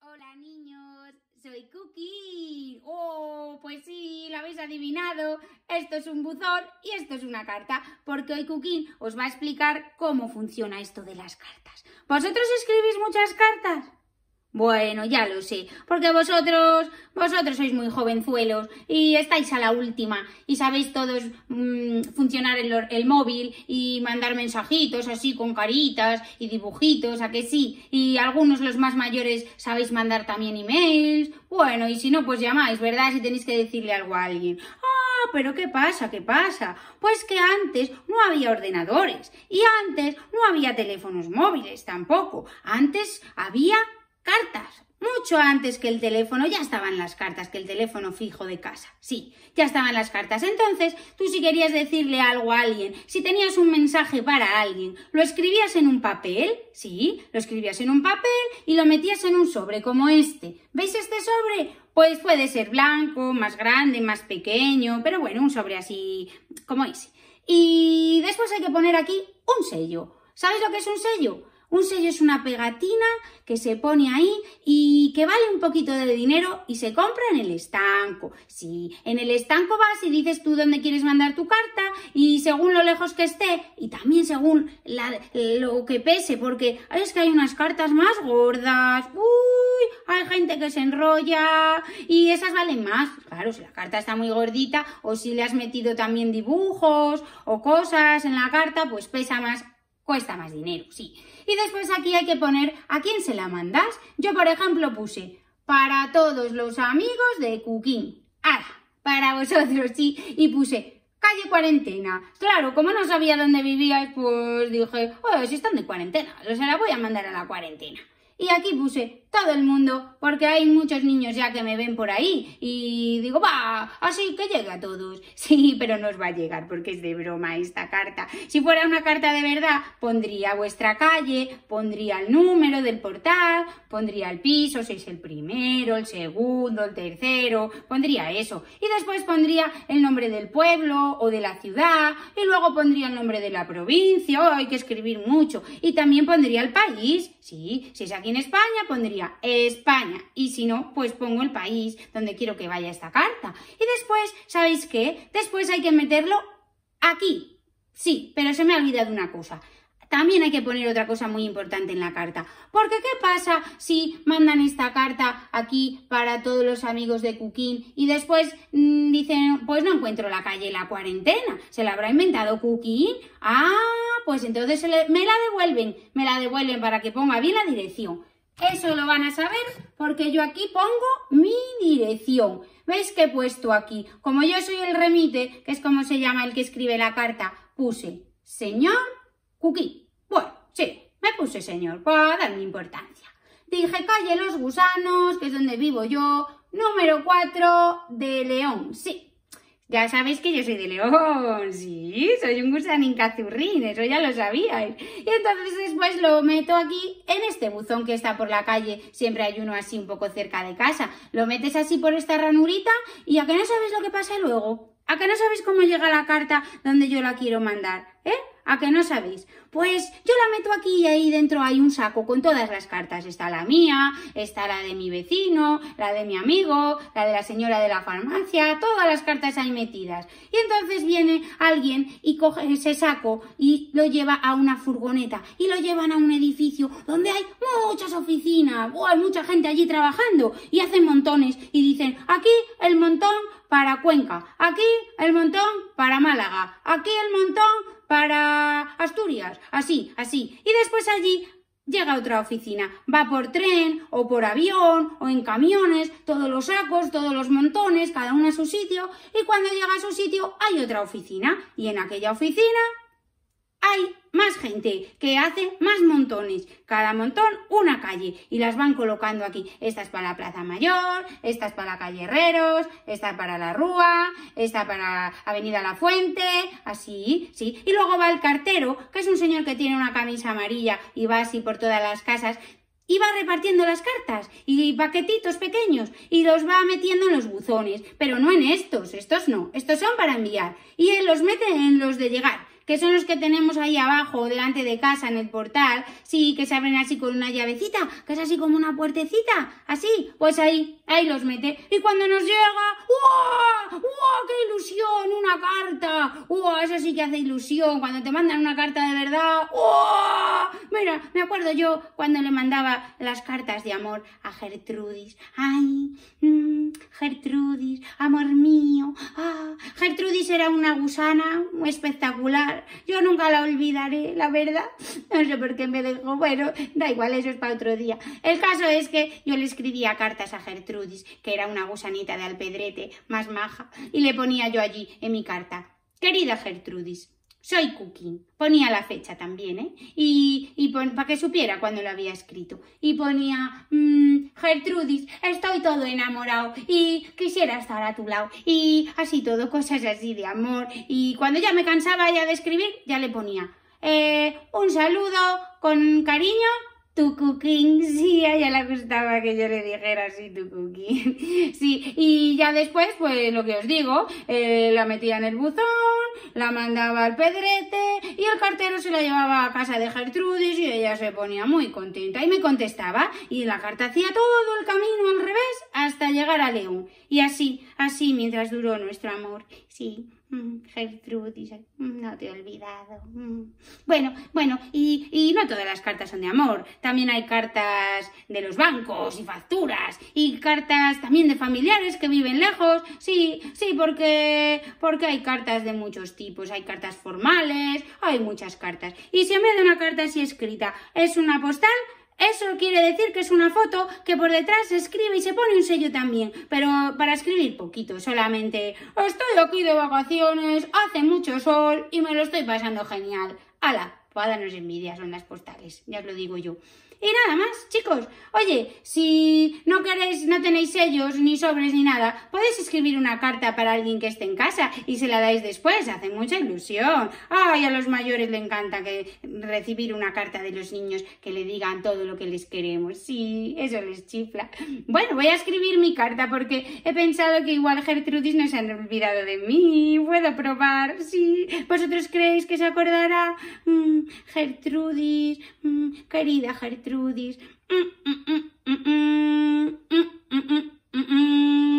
Hola niños, soy Cookie. Oh, pues sí, lo habéis adivinado. Esto es un buzón y esto es una carta, porque hoy Cookie os va a explicar cómo funciona esto de las cartas. ¿Vosotros escribís muchas cartas? Bueno, ya lo sé, porque vosotros, vosotros sois muy jovenzuelos y estáis a la última y sabéis todos mmm, funcionar el, el, móvil y mandar mensajitos así con caritas y dibujitos, a que sí, y algunos los más mayores sabéis mandar también emails, bueno, y si no, pues llamáis, ¿verdad? Si tenéis que decirle algo a alguien. Ah, pero ¿qué pasa? ¿Qué pasa? Pues que antes no había ordenadores y antes no había teléfonos móviles tampoco, antes había cartas. Mucho antes que el teléfono ya estaban las cartas, que el teléfono fijo de casa. Sí, ya estaban las cartas. Entonces, tú si querías decirle algo a alguien, si tenías un mensaje para alguien, lo escribías en un papel, sí, lo escribías en un papel y lo metías en un sobre como este. ¿Veis este sobre? Pues puede ser blanco, más grande, más pequeño, pero bueno, un sobre así como ese. Y después hay que poner aquí un sello. ¿Sabes lo que es un sello? Un sello es una pegatina que se pone ahí y que vale un poquito de dinero y se compra en el estanco. Sí, en el estanco vas y dices tú dónde quieres mandar tu carta y según lo lejos que esté y también según lo que pese, porque es que hay unas cartas más gordas. Uy, hay gente que se enrolla y esas valen más. Claro, si la carta está muy gordita o si le has metido también dibujos o cosas en la carta, pues pesa más cuesta más dinero, sí. Y después aquí hay que poner a quién se la mandas. Yo, por ejemplo, puse para todos los amigos de Cooking. Ah, para vosotros, sí. Y puse calle cuarentena. Claro, como no sabía dónde vivíais, pues dije, oh, si están de cuarentena, se la voy a mandar a la cuarentena. Y aquí puse todo el mundo, porque hay muchos niños ya que me ven por ahí. Y digo, va, así que llegue a todos. Sí, pero no os va a llegar porque es de broma esta carta. Si fuera una carta de verdad, pondría vuestra calle, pondría el número del portal, pondría el piso, si es el primero, el segundo, el tercero, pondría eso. Y después pondría el nombre del pueblo o de la ciudad, y luego pondría el nombre de la provincia, oh, hay que escribir mucho. Y también pondría el país, sí, si es aquí en España, pondría España. Y si no, pues pongo el país donde quiero que vaya esta carta. Y después, ¿sabéis qué? Después hay que meterlo aquí. Sí, pero se me ha olvidado una cosa. También hay que poner otra cosa muy importante en la carta. Porque ¿qué pasa si mandan esta carta aquí para todos los amigos de Cooking y después mmm, dicen, pues no encuentro la calle la cuarentena? ¿Se la habrá inventado Cooking? Ah, pues entonces me la devuelven. Me la devuelven para que ponga bien la dirección. Eso lo van a saber porque yo aquí pongo mi dirección. ¿Veis que he puesto aquí? Como yo soy el remite, que es como se llama el que escribe la carta, puse señor Cookie. Bueno, sí, me puse señor para darle importancia. Dije calle Los Gusanos, que es donde vivo yo, número 4 de León. Sí, ya sabéis que yo soy de León, sí, soy un gusanín cazurrín, eso ya lo sabíais. Y entonces después lo meto aquí en este buzón que está por la calle, siempre hay uno así un poco cerca de casa. Lo metes así por esta ranurita y a que no sabéis lo que pasa luego. ¿A que no sabéis cómo llega la carta donde yo la quiero mandar? ¿Eh? ¿A que no sabéis? Pues yo la meto aquí y ahí dentro hay un saco con todas las cartas. Está la mía, está la de mi vecino, la de mi amigo, la de la señora de la farmacia, todas las cartas ahí metidas. Y entonces viene alguien y coge ese saco y lo lleva a una furgoneta y lo llevan a un edificio donde hay muchas oficinas, o hay mucha gente allí trabajando y hacen montones y dicen, aquí el montón para Cuenca, aquí el montón para Málaga, aquí el montón para Asturias, así, así. Y después allí llega otra oficina. Va por tren o por avión o en camiones, todos los sacos, todos los montones, cada uno a su sitio. Y cuando llega a su sitio hay otra oficina. Y en aquella oficina hay más gente que hace más montones. Cada montón una calle y las van colocando aquí. Esta es para la Plaza Mayor, esta es para la calle Herreros, esta para la Rúa, esta para Avenida La Fuente, así, sí. Y luego va el cartero, que es un señor que tiene una camisa amarilla y va así por todas las casas y va repartiendo las cartas y paquetitos pequeños y los va metiendo en los buzones, pero no en estos, estos no, estos son para enviar y él los mete en los de llegar que son los que tenemos ahí abajo, delante de casa, en el portal, sí, que se abren así con una llavecita, que es así como una puertecita, así, pues ahí, ahí los mete. Y cuando nos llega, ¡wow! ¡wow! ¡Qué ilusión! ¡Una carta! ¡wow! Eso sí que hace ilusión, cuando te mandan una carta de verdad, ¡wow! Me acuerdo yo cuando le mandaba las cartas de amor a Gertrudis. ¡Ay! Mmm, Gertrudis, amor mío. Ah, Gertrudis era una gusana espectacular. Yo nunca la olvidaré, la verdad. No sé por qué me dejó. Bueno, da igual, eso es para otro día. El caso es que yo le escribía cartas a Gertrudis, que era una gusanita de alpedrete más maja, y le ponía yo allí en mi carta. Querida Gertrudis, soy Cooking. Ponía la fecha también, ¿eh? Y, y para que supiera cuando lo había escrito. Y ponía, mmm, Gertrudis, estoy todo enamorado y quisiera estar a tu lado. Y así todo, cosas así de amor. Y cuando ya me cansaba ya de escribir, ya le ponía, eh, un saludo con cariño tu cooking, sí, a ella le gustaba que yo le dijera así tu cooking. Sí, y ya después, pues lo que os digo, eh, la metía en el buzón, la mandaba al pedrete y el cartero se la llevaba a casa de Gertrudis y ella se ponía muy contenta y me contestaba y la carta hacía todo el camino al revés hasta llegar a León. Y así, así mientras duró nuestro amor. Sí, Gertrudis, mm, no te he olvidado. Mm. Bueno, bueno, y, y, no todas las cartas son de amor. También hay cartas de los bancos y facturas. Y cartas también de familiares que viven lejos. Sí, sí, porque, porque hay cartas de muchos tipos. Hay cartas formales, hay muchas cartas. Y si en vez de una carta así escrita es una postal, eso quiere decir que es una foto que por detrás se escribe y se pone un sello también, pero para escribir poquito, solamente estoy aquí de vacaciones, hace mucho sol y me lo estoy pasando genial. ¡Hala! Pues darnos envidia, son las postales, ya os lo digo yo. Y nada más, chicos. Oye, si no queréis, no tenéis sellos, ni sobres, ni nada, podéis escribir una carta para alguien que esté en casa y se la dais después. Hace mucha ilusión. Ay, a los mayores le encanta que recibir una carta de los niños que le digan todo lo que les queremos. Sí, eso les chifla. Bueno, voy a escribir mi carta porque he pensado que igual Gertrudis no se han olvidado de mí. Puedo probar. Sí. ¿Vosotros creéis que se acordará? Mm, Gertrudis, mm, querida Gertrudis. Mm, mm, mm,